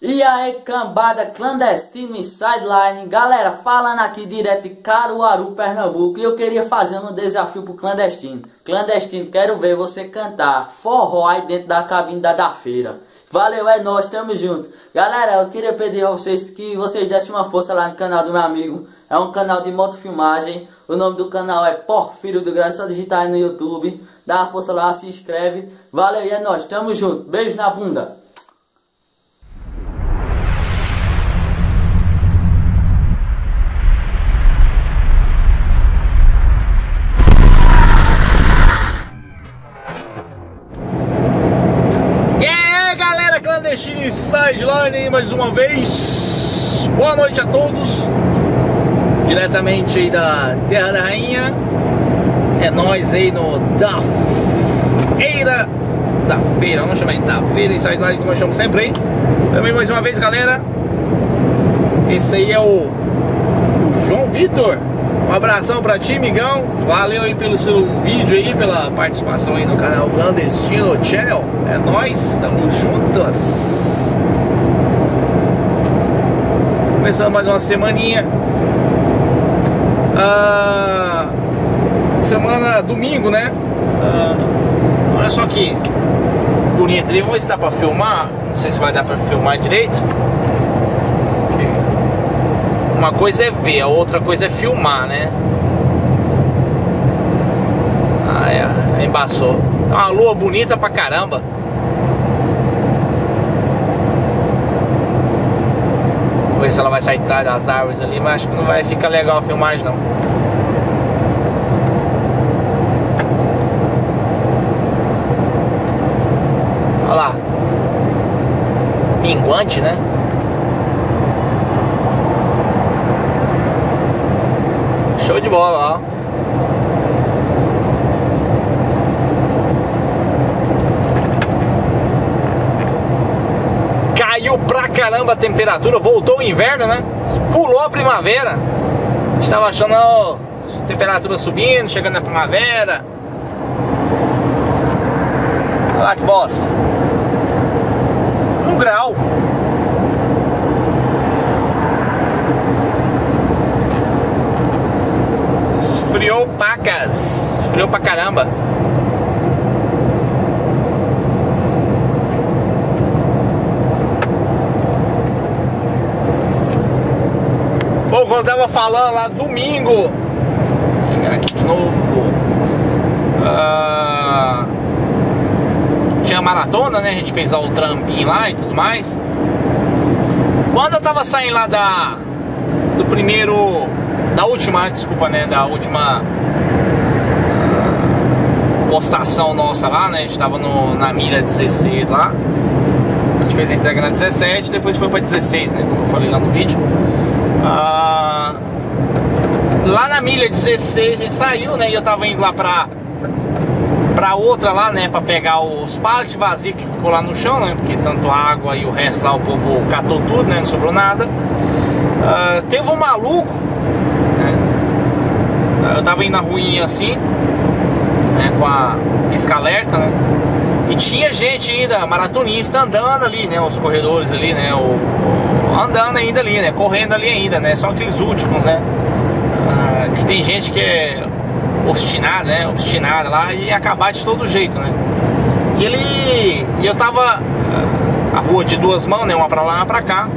E aí, cambada clandestino e sideline, galera, falando aqui direto de Caruaru, Pernambuco, e eu queria fazer um desafio pro clandestino. Clandestino, quero ver você cantar forró aí dentro da cabine da, da feira. Valeu, é nóis, tamo junto. Galera, eu queria pedir a vocês que vocês dessem uma força lá no canal do meu amigo. É um canal de motofilmagem. O nome do canal é Porfírio do Grande, só digitar aí no YouTube. Dá uma força lá, se inscreve. Valeu, e é nóis, tamo junto. Beijo na bunda. Mais uma vez. Boa noite a todos. Diretamente aí da Terra da Rainha. É nós aí no da feira. Da feira, vamos chamar da feira e Sideline, como eu chamo sempre aí. Também mais uma vez, galera. Esse aí é o, o João Vitor. Um abração pra ti, migão. Valeu aí pelo seu vídeo aí, pela participação aí no canal Clandestino Channel. É nóis, tamo juntos. Começando mais uma semaninha. Ah, semana domingo, né? Ah, olha só que bonito ali. Vamos ver se dá pra filmar. Não sei se vai dar pra filmar direito. Uma coisa é ver, a outra coisa é filmar, né? Ah, é, embaçou. Tá uma lua bonita pra caramba. Vamos ver se ela vai sair de trás das árvores ali, mas acho que não vai ficar legal a filmagem não. Olha lá. Minguante, né? Show de bola, ó. Pra caramba a temperatura, voltou o inverno, né? Pulou a primavera. Estava achando ó, temperatura subindo, chegando na primavera. Olha lá que bosta. Um grau. Esfriou pacas. Esfriou pra caramba. Eu tava falando lá domingo. Vou aqui de novo. Ah, tinha maratona, né? A gente fez o trampinho lá e tudo mais. Quando eu tava saindo lá da. Do primeiro da última, desculpa, né, da última postação nossa lá, né, a gente tava no, na milha 16 lá, a gente fez a entrega na 17, depois foi pra 16, né, como eu falei lá no vídeo. Ah, lá na milha 16 a gente saiu, né, e eu tava indo lá pra, pra outra lá, né, pra pegar os pallets vazios que ficou lá no chão, né, porque tanto água e o resto lá o povo catou tudo, né, não sobrou nada. Ah, teve um maluco eu tava indo na ruinha assim, né, com a pisca alerta, né? E tinha gente ainda, maratonista andando ali, né? Os corredores ali, né? O, o, andando ainda ali, né? Correndo ali ainda, né? Só aqueles últimos, né? Ah, que tem gente que é obstinada, né? Obstinada lá e acabar de todo jeito, né? E ele. E eu tava. A rua de duas mãos, né? Uma pra lá, uma pra cá.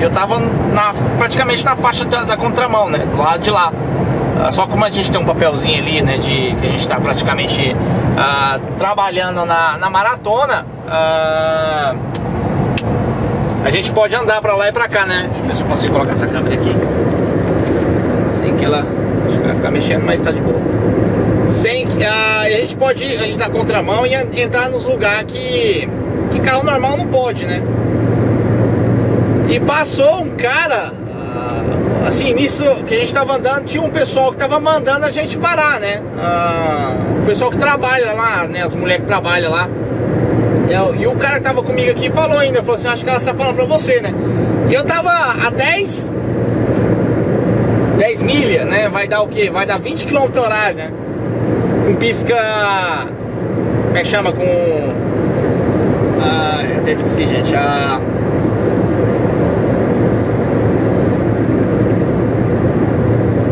Eu tava na, praticamente na faixa da, da contramão, né? Do lado de lá. Só como a gente tem um papelzinho ali, né, de que a gente está praticamente uh, trabalhando na, na maratona, uh, a gente pode andar para lá e para cá, né? Deixa eu ver se eu consigo colocar essa câmera aqui. Que ela. Vai ficar mexendo, mas tá de boa. Sem que. Uh, a gente pode ir na contramão e entrar nos lugares que, que carro normal não pode, né? E passou um cara assim, nisso que a gente tava andando, tinha um pessoal que tava mandando a gente parar, né? Ah, o pessoal que trabalha lá, né? As mulheres que trabalham lá. E o cara que tava comigo aqui falou ainda, falou assim, acho que ela está falando pra você, né? E eu tava a 10 10 milha, né? Vai dar o quê? Vai dar 20 km horário, né? Com pisca. Como é que chama? Com. Ah, até esqueci, gente. A...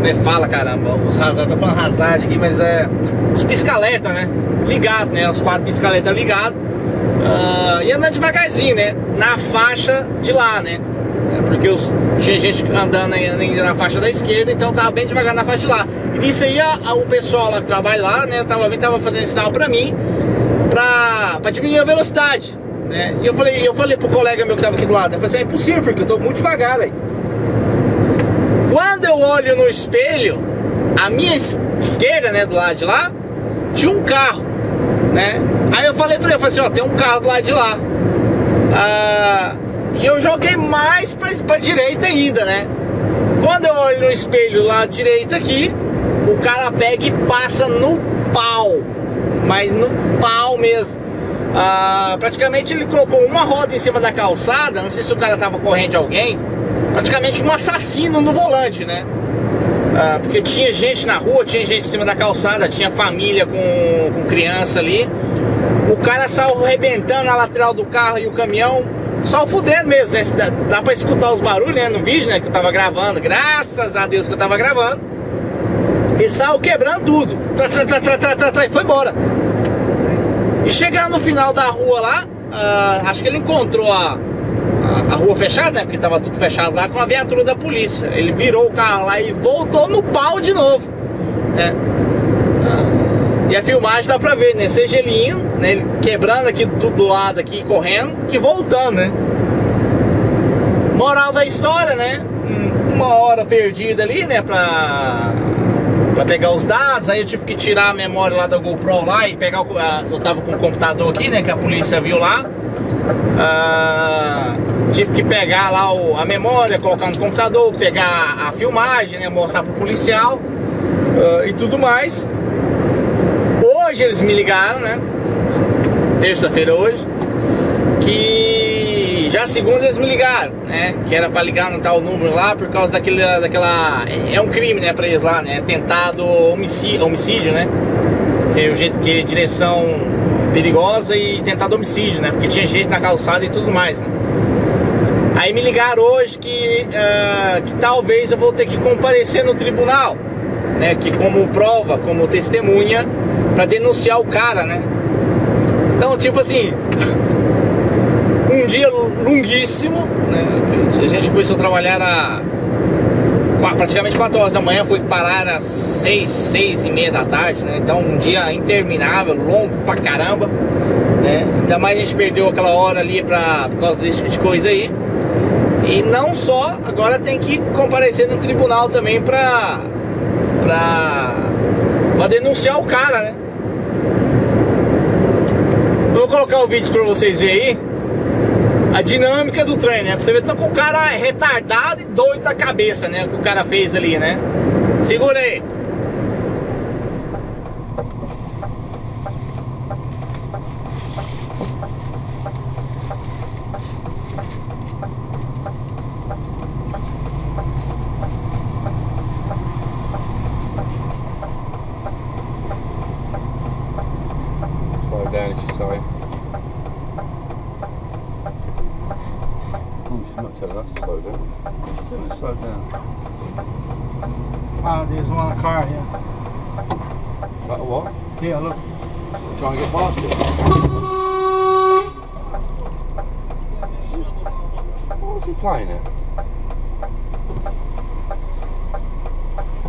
É fala, caramba? Os hazard, tô falando hazard aqui, mas é. Os pisca-alerta, né? Ligado, né? Os quatro pisca-alerta ligados. Uh, e andando devagarzinho, né? Na faixa de lá, né? É, porque os, tinha gente andando ainda na faixa da esquerda, então tava bem devagar na faixa de lá. E nisso aí a, a, o pessoal lá que trabalha lá, né? Eu tava tava fazendo sinal pra mim pra, pra diminuir a velocidade. Né? E eu falei, eu falei pro colega meu que tava aqui do lado, eu falei assim, é impossível, porque eu tô muito devagar aí. Quando eu olho no espelho, a minha esquerda, né, do lado de lá, tinha um carro, né? Aí eu falei pra ele, eu falei assim, ó, tem um carro do lado de lá. Ah, e eu joguei mais pra, pra direita ainda, né? Quando eu olho no espelho lá direito aqui, o cara pega e passa no pau. Mas no pau mesmo. Ah, praticamente ele colocou uma roda em cima da calçada, não sei se o cara tava correndo de alguém, praticamente um assassino no volante, né? Ah, porque tinha gente na rua, tinha gente em cima da calçada, tinha família com, com criança ali. O cara saiu arrebentando na lateral do carro e o caminhão, só fudendo mesmo, né? Dá, dá pra escutar os barulhos né? no vídeo, né? Que eu tava gravando, graças a Deus que eu tava gravando. E saiu quebrando tudo. e foi embora. E chegando no final da rua lá, uh, acho que ele encontrou a, a, a, rua fechada, né? Porque tava tudo fechado lá com a viatura da polícia. Ele virou o carro lá e voltou no pau de novo. Né? Uh, e a filmagem dá pra ver, né? Seja ele indo, né? Quebrando aqui do lado aqui, correndo, que voltando, né? Moral da história, né? Uma hora perdida ali, né? Pra para pegar os dados, aí eu tive que tirar a memória lá da GoPro lá e pegar o, eu tava com o computador aqui, né, que a polícia viu lá. Ah, tive que pegar lá o, a memória, colocar no computador, pegar a filmagem, né, mostrar pro policial ah, e tudo mais. Hoje eles me ligaram, né? Terça-feira hoje, que já segunda eles me ligaram, né? Que era para ligar no tal número lá por causa daquele, daquela. É um crime, né, pra eles lá, né? Tentado homicídio, homicídio né? Que é o jeito que é direção perigosa e tentado homicídio, né? Porque tinha gente na calçada e tudo mais, né? Aí me ligaram hoje que, uh, que talvez eu vou ter que comparecer no tribunal, né? Que como prova, como testemunha, para denunciar o cara, né? Então, tipo assim, um dia longuíssimo, né? A gente começou a trabalhar a praticamente 4 horas da manhã, foi parar às 6, 6 e meia da tarde, né? Então um dia interminável, longo pra caramba, né? Ainda mais a gente perdeu aquela hora ali pra, por causa desse tipo de coisa aí. E não só, agora tem que comparecer no tribunal também pra, pra, pra denunciar o cara, né? Eu vou colocar o vídeo pra vocês verem aí a dinâmica do trem, né? Pra você ver, tô com o cara retardado e doido da cabeça, né? O que o cara fez ali, né? Segura aí. Yeah, look. Try and get past it. What was he playing at?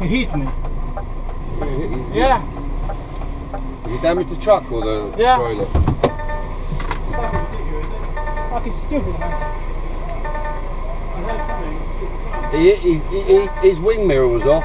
He hit me. Yeah. He, he, Yeah. He damaged the truck or the Yeah. trailer? Fucking stupid, man. I heard something. He, he, he, he, his wing mirror was off.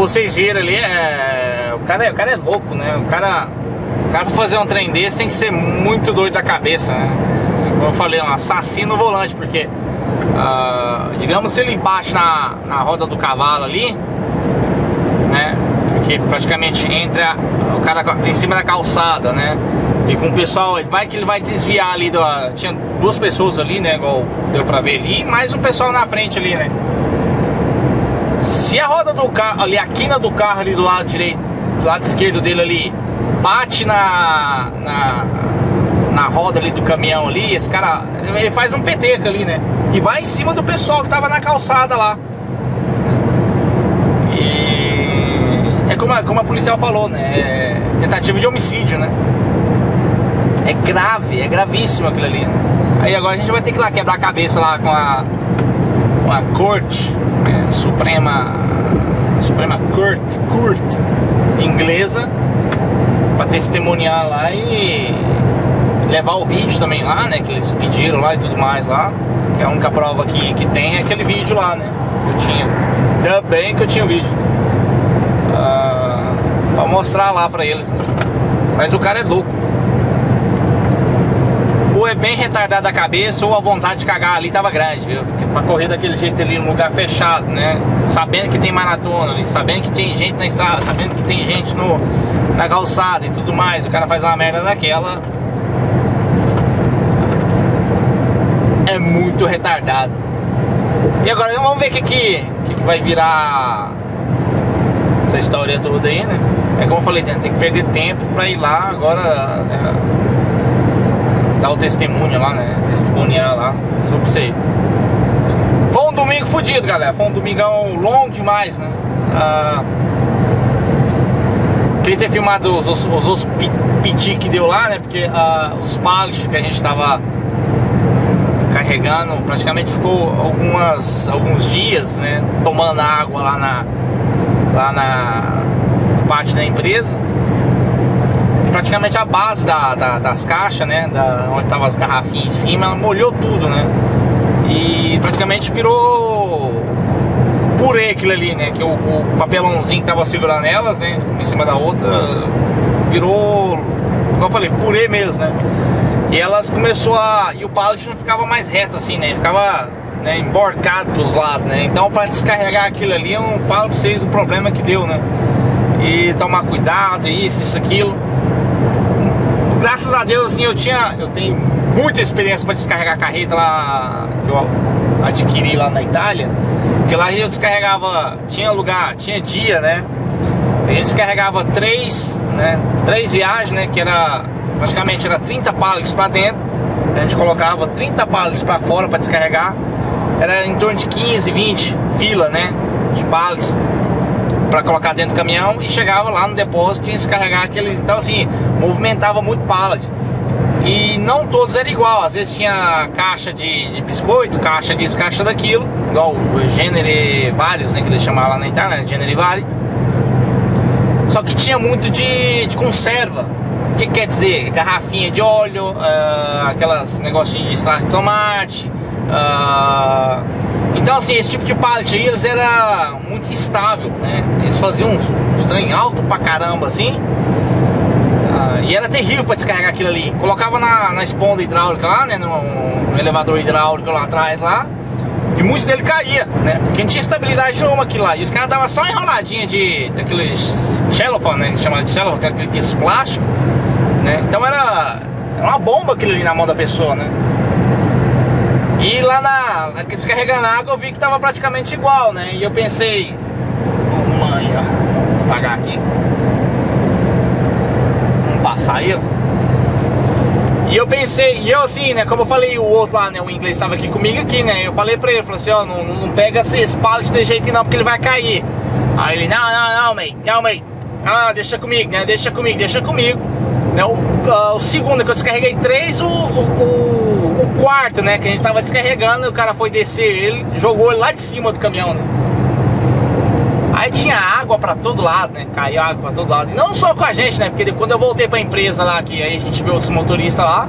Vocês viram ali, é, o, cara é, o cara é louco, né? O cara, o cara pra fazer um trem desse tem que ser muito doido da cabeça, né? Como eu falei, um assassino volante, porque ah, digamos se ele bate na, na roda do cavalo ali, né? Porque praticamente entra o cara em cima da calçada, né? E com o pessoal, vai que ele vai desviar ali, do, tinha duas pessoas ali, né? Igual deu pra ver ali, mais um pessoal na frente ali, né? Se a roda do carro, ali, a quina do carro ali do lado direito, do lado esquerdo dele ali, bate na, na, na roda ali do caminhão ali, esse cara, ele faz um peteca ali, né? E vai em cima do pessoal que tava na calçada lá. E é como a, como a policial falou, né? É tentativa de homicídio, né? É grave, é gravíssimo aquilo ali. Né? Aí agora a gente vai ter que ir lá quebrar a cabeça lá com a, com a corte suprema, suprema corte, court inglesa para testemunhar lá e levar o vídeo também lá, né? Que eles pediram lá e tudo mais lá. Que a única prova que, que tem é aquele vídeo lá, né? Eu tinha. Ainda bem que eu tinha o vídeo. Ah, pra mostrar lá pra eles. Né? Mas o cara é louco. Ou é bem retardado a cabeça, ou a vontade de cagar ali tava grande, viu? Porque pra correr daquele jeito ali num lugar fechado, né? Sabendo que tem maratona ali, sabendo que tem gente na estrada, sabendo que tem gente no, na calçada e tudo mais. O cara faz uma merda daquela. É muito retardado. E agora vamos ver o que, que, que, vai virar essa história toda aí, né? É como eu falei, tem que perder tempo pra ir lá agora. Né? Dar o testemunho lá, né? Testemunhar lá sobre isso aí. Foi um domingo fodido, galera. Foi um domingão longo demais, né? Ah, queria ter filmado os, os, os, os piti que deu lá, né? Porque ah, os pallets que a gente tava carregando praticamente ficou algumas, alguns dias, né? Tomando água lá na, lá na parte da empresa praticamente a base da, da, das caixas, né? Da, onde tava as garrafinhas em cima, molhou tudo, né? E praticamente virou purê aquilo ali, né? Que o, o papelãozinho que tava segurando elas, né? Uma em cima da outra, virou, como eu falei, purê mesmo, né? E elas começou a. E o pallet não ficava mais reto assim, né? Ficava né, emborcado pros lados, né? Então para descarregar aquilo ali, eu não falo pra vocês o problema que deu, né? E tomar cuidado, isso, isso, aquilo graças a Deus, assim, eu tinha, eu tenho muita experiência para descarregar carreta lá que eu adquiri lá na Itália. Porque lá eu descarregava, tinha lugar, tinha dia, né? A gente descarregava três, né? Três viagens, né? Que era praticamente era 30 pallets para dentro. A gente colocava 30 pallets para fora para descarregar. Era em torno de 15, 20 fila, né? De pallets para colocar dentro do caminhão e chegava lá no depósito que descarregar aqueles. Então assim, movimentava muito pallet. E não todos eram igual, às vezes tinha caixa de, de biscoito, caixa disso, caixa daquilo, igual o gênero vários, né, que eles chamavam lá na internet, gênero vari. Só que tinha muito de, de conserva. O que, que quer dizer? Garrafinha de óleo, uh, aquelas negocinhos de extrato de tomate, uh, então assim, esse tipo de pallet aí, eles era muito instável, né? Eles faziam uns, uns trem alto pra caramba assim. Ah, e era terrível pra descarregar aquilo ali. Colocava na, na esponda hidráulica lá, né? No, no, elevador hidráulico lá atrás lá. E muitos dele caía, né? Porque não tinha estabilidade nenhuma aquilo lá. E os caras davam só enroladinha de daqueles cellophane, né? Que chama de cellophane, aqueles plásticos, né? Então era, era uma bomba aquilo ali na mão da pessoa, né? E lá na, descarregando água eu vi que tava praticamente igual, né? E eu pensei, oh, mãe, ó, vou pagar aqui. Vamos passar aí, E eu pensei, e eu assim, né, como eu falei, o outro lá, né, o inglês estava aqui comigo aqui, né, eu falei pra ele, falei assim, ó, não, não pega esse pallet de jeito não, porque ele vai cair. Aí ele, não, não, não, mate, não, mate, ah, deixa comigo, né, deixa comigo, deixa comigo. Né, o, uh, o segundo que eu descarreguei três, o, o, o quarto, né, que a gente tava descarregando, o cara foi descer ele, jogou ele lá de cima do caminhão, né? Aí tinha água pra todo lado, né? Caiu água pra todo lado. E não só com a gente, né? Porque quando eu voltei pra empresa lá, que aí a gente viu outros motoristas lá,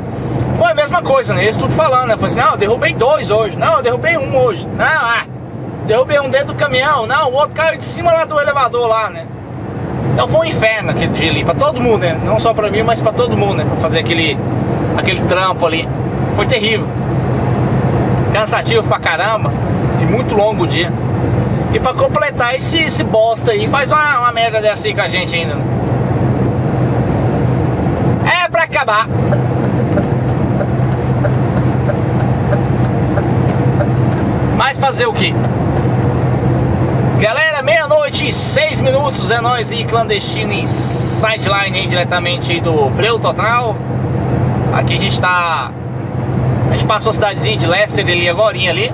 foi a mesma coisa, né? Eles tudo falando, né? Falei assim, não, eu derrubei dois hoje. Não, eu derrubei um hoje. Não, ah. derrubei um dentro do caminhão. Não, o outro caiu de cima lá do elevador lá, né? Então foi um inferno aquele dia ali, pra todo mundo, né? Não só pra mim, mas pra todo mundo, né? Pra fazer aquele, aquele trampo ali. Foi terrível. Cansativo pra caramba. E muito longo o dia. E pra completar esse, esse bosta aí, faz uma, uma merda dessa aí com a gente ainda. Né? É pra acabar. Mas fazer o que? Meia-noite e seis minutos, é nós e clandestino sideline aí, diretamente do Breu Total. Aqui a gente tá. A gente passou a cidadezinha de Leicester ali agora ali.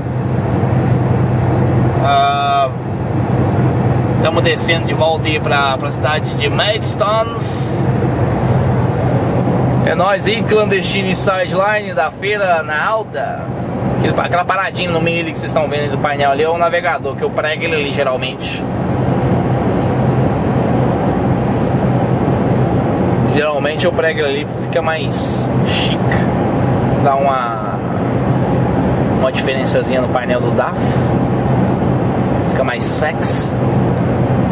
Estamos descendo de volta aí pra, pra cidade de Maidstones. É nós aí, clandestino sideline da feira na alta. Aquela paradinha no meio ali que vocês estão vendo do painel ali é o navegador, que eu prego ele ali geralmente. Geralmente eu prego ele ali fica mais chique. Dá uma uma diferençazinha no painel do DAF. Fica mais sex.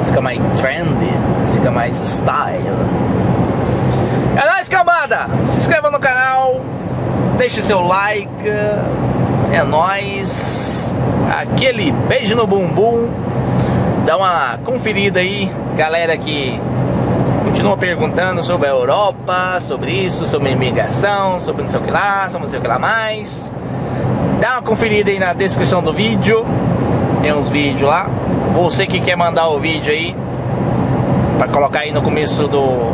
Fica mais trendy. Fica mais style. É nóis, camada! Se inscreva no canal. Deixe seu like. É nóis. Aquele beijo no bumbum. Dá uma conferida aí, galera que continua perguntando sobre a Europa, sobre isso, sobre imigração, sobre não sei o que lá, sobre não sei o que lá mais. Dá uma conferida aí na descrição do vídeo. Tem uns vídeos lá. Você que quer mandar o vídeo aí para colocar aí no começo do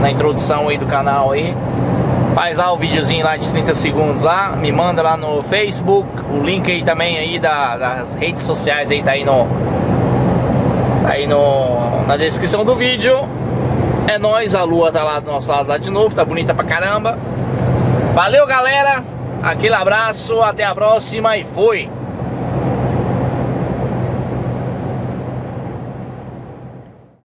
na introdução aí do canal aí. Faz lá o videozinho lá de 30 segundos lá, me manda lá no Facebook, o link aí também aí da, das redes sociais aí tá aí no tá aí no na descrição do vídeo. É nós, a lua tá lá do nosso lado lá de novo, tá bonita pra caramba. Valeu, galera. Aquele abraço, até a próxima e fui.